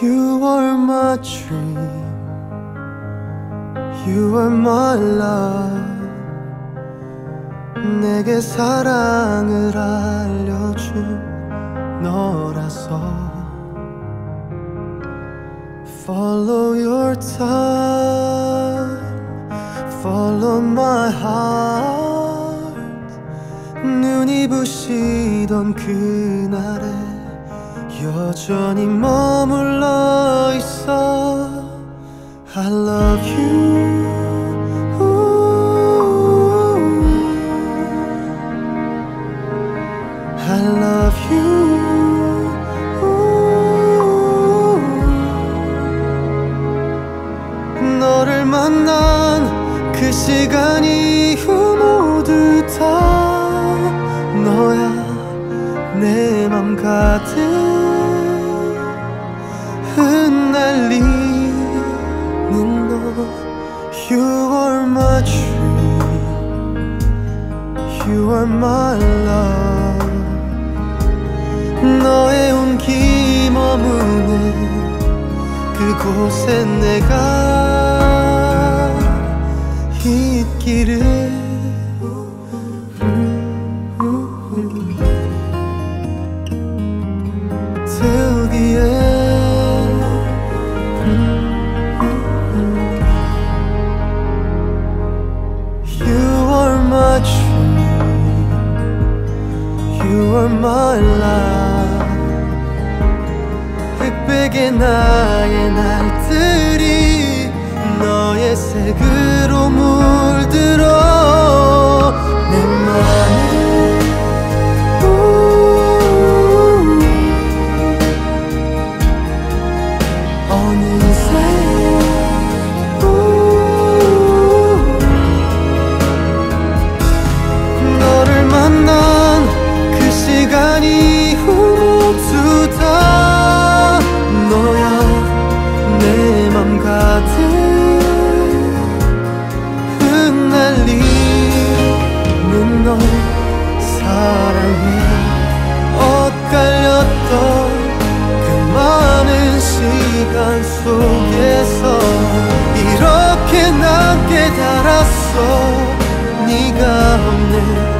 You are my dream You are my love 내게 사랑을 알려준 너라서 Follow your time Follow my heart 눈이 부시던 그날에 여전히 머물러 있어. I love you. I love you. 너를 만난 그 시간 이후 모두 다 너야 내맘 가득 흩날리는 너 You are my dream You are my love 너의 온기 머무는 그곳에 내가 있기를 You are my life 흑백의 나의 날 가득 흩날리는 너 사랑해 엇갈렸던 그 많은 시간 속에서 이렇게 난 깨달았어. 네가 없는